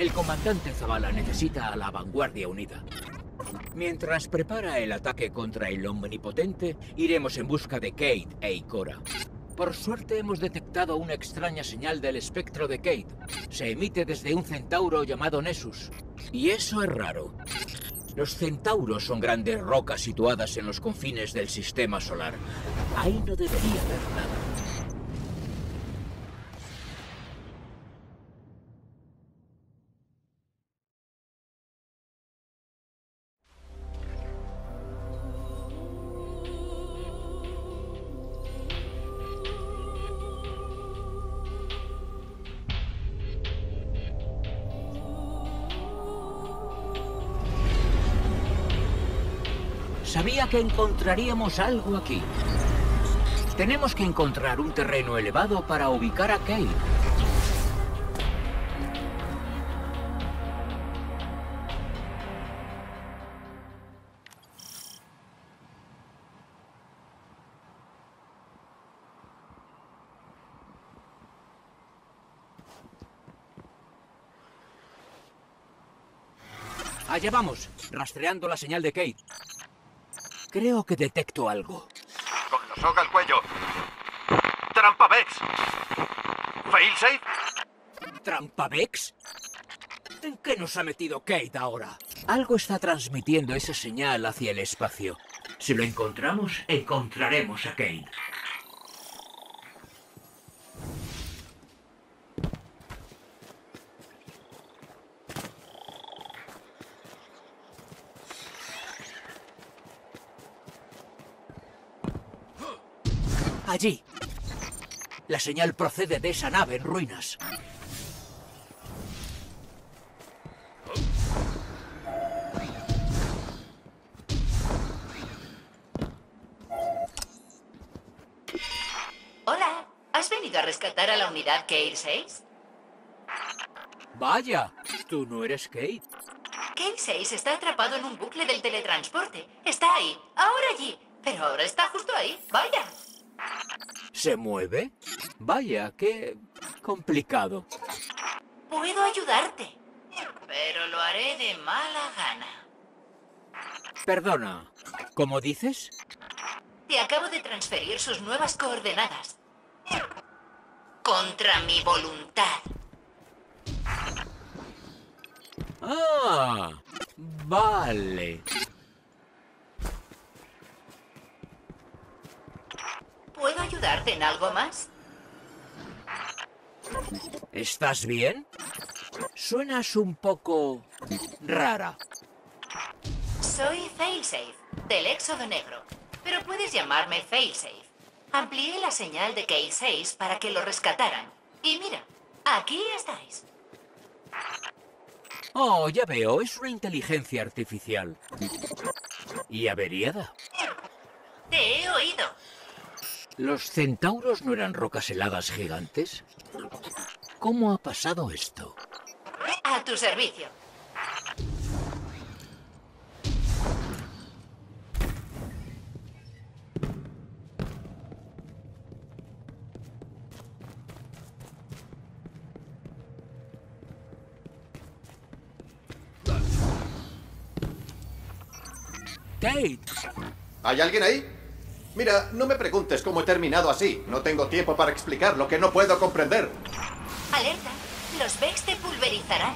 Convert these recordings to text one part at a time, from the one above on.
El comandante Zavala necesita a la vanguardia unida. Mientras prepara el ataque contra el omnipotente, iremos en busca de Kate e Ikora. Por suerte hemos detectado una extraña señal del espectro de Kate. Se emite desde un centauro llamado Nessus. Y eso es raro. Los centauros son grandes rocas situadas en los confines del sistema solar. Ahí no debería haber nada. Sabía que encontraríamos algo aquí. Tenemos que encontrar un terreno elevado para ubicar a Kate. Allá vamos, rastreando la señal de Kate. Creo que detecto algo. Cógelo, soga al cuello. ¡Trampavex! ¿Failsafe? ¿Trampavex? ¿En qué nos ha metido Kate ahora? Algo está transmitiendo esa señal hacia el espacio. Si lo encontramos, encontraremos a Kate. Allí. La señal procede de esa nave en ruinas. Hola, ¿has venido a rescatar a la unidad Kale 6? Vaya, tú no eres Kate. Kale 6 está atrapado en un bucle del teletransporte. Está ahí, ahora allí, pero ahora está justo ahí. Vaya. ¿Se mueve? Vaya, qué complicado. Puedo ayudarte, pero lo haré de mala gana. Perdona, ¿cómo dices? Te acabo de transferir sus nuevas coordenadas. Contra mi voluntad. Ah, vale. ¿Puedo ayudarte en algo más? ¿Estás bien? Suenas un poco rara. Soy Failsafe, del Éxodo Negro, pero puedes llamarme Failsafe. Amplié la señal de K6 para que lo rescataran. Y mira, aquí estáis. Oh, ya veo, es una inteligencia artificial. Y averiada. Te he oído. ¿Los centauros no eran rocas heladas gigantes? ¿Cómo ha pasado esto? A tu servicio. Kate, ¿Hay alguien ahí? Mira, no me preguntes cómo he terminado así. No tengo tiempo para explicar lo que no puedo comprender. Alerta, los Vex te pulverizarán.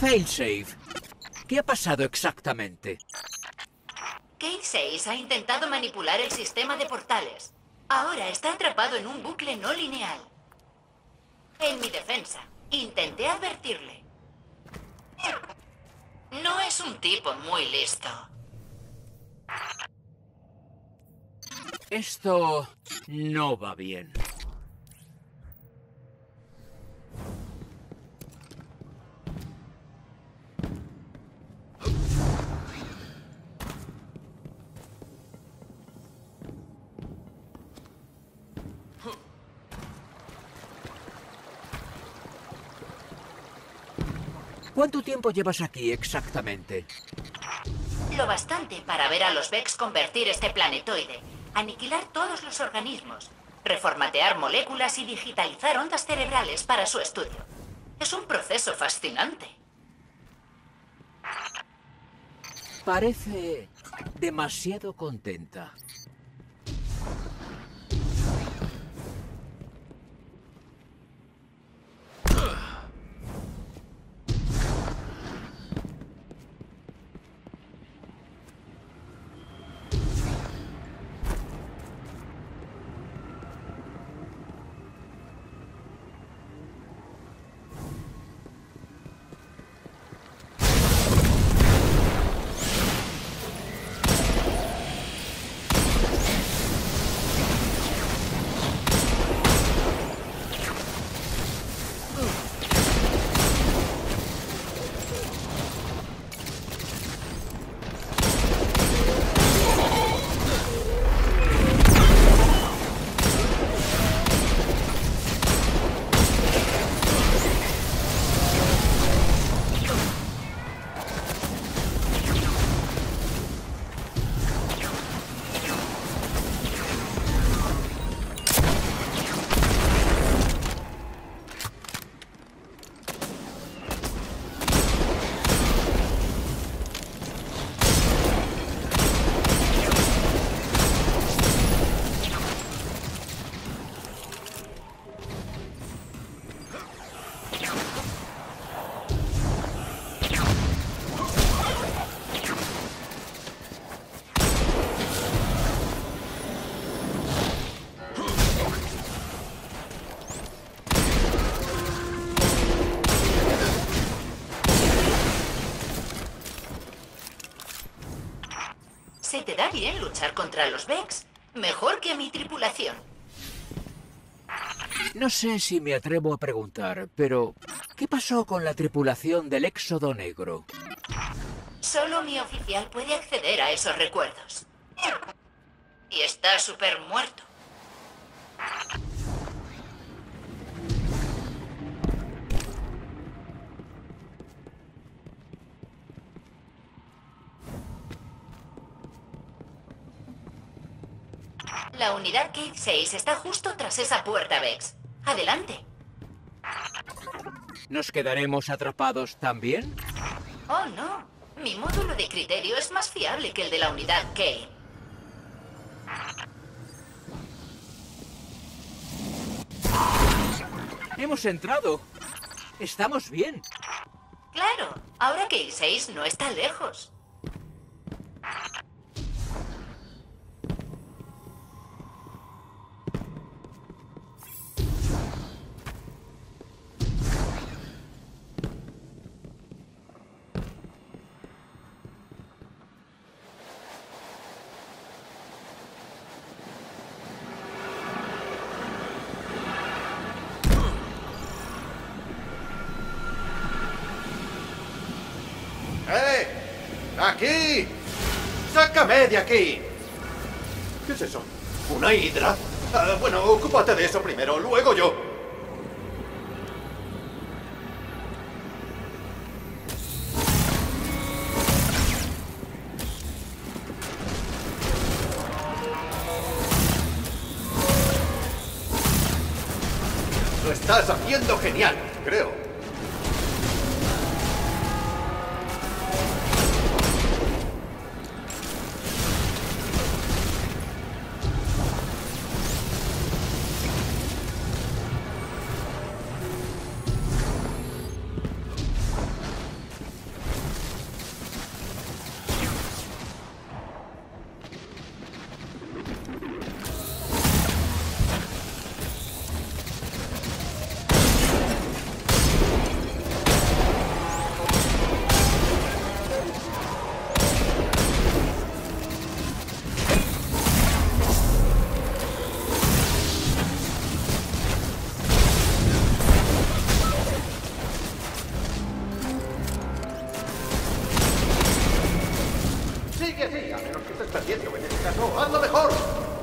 Failsafe, ¿qué ha pasado exactamente? K6 ha intentado manipular el sistema de portales. Ahora está atrapado en un bucle no lineal. En mi defensa, intenté advertirle. No es un tipo muy listo. Esto no va bien. ¿Cuánto tiempo llevas aquí exactamente? Lo bastante para ver a los Vex convertir este planetoide, aniquilar todos los organismos, reformatear moléculas y digitalizar ondas cerebrales para su estudio. Es un proceso fascinante. Parece demasiado contenta. Da bien luchar contra los Vex. Mejor que mi tripulación. No sé si me atrevo a preguntar, pero ¿qué pasó con la tripulación del Éxodo Negro? Solo mi oficial puede acceder a esos recuerdos. Y está súper muerto. La unidad Kate 6 está justo tras esa puerta, Vex. Adelante. ¿Nos quedaremos atrapados también? Oh, no. Mi módulo de criterio es más fiable que el de la unidad Kane. Hemos entrado. Estamos bien. Claro, ahora que el 6 no está lejos. ¡Aquí! ¡Sácame de aquí! ¿Qué es eso? ¿Una hidra? Ah, bueno, ocúpate de eso primero, luego yo. Lo estás haciendo genial, creo. Sigue así, a menos que estés perdiendo en este caso. ¡Hazlo mejor!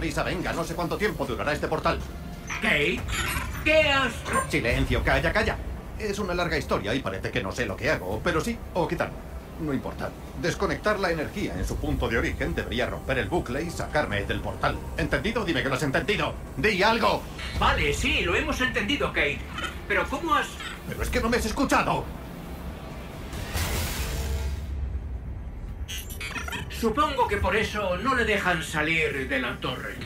Deprisa, venga, no sé cuánto tiempo durará este portal. Kate, ¿qué has...? Silencio, calla, calla. Es una larga historia y parece que no sé lo que hago, pero sí, o quitarlo. No importa. Desconectar la energía en su punto de origen debería romper el bucle y sacarme del portal. ¿Entendido? Dime que lo has entendido. ¡Di algo! Vale, sí, lo hemos entendido, Kate. Pero ¿cómo has...? Pero es que no me has escuchado. Supongo que por eso no le dejan salir de la torre.